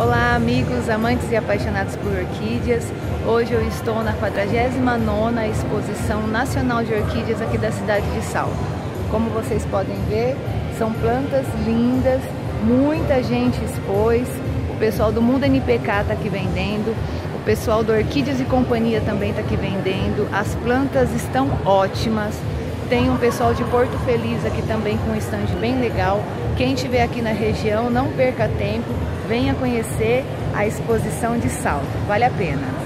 Olá amigos, amantes e apaixonados por orquídeas. Hoje eu estou na 49ª Exposição Nacional de Orquídeas aqui da cidade de Salto. Como vocês podem ver, são plantas lindas, muita gente expôs, o pessoal do Mundo NPK está aqui vendendo, o pessoal do Orquídeas e Companhia também está aqui vendendo, as plantas estão ótimas, tem um pessoal de Porto Feliz aqui também com um stand bem legal. Quem estiver aqui na região, não perca tempo, venha conhecer a exposição de salto, vale a pena.